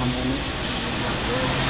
around né?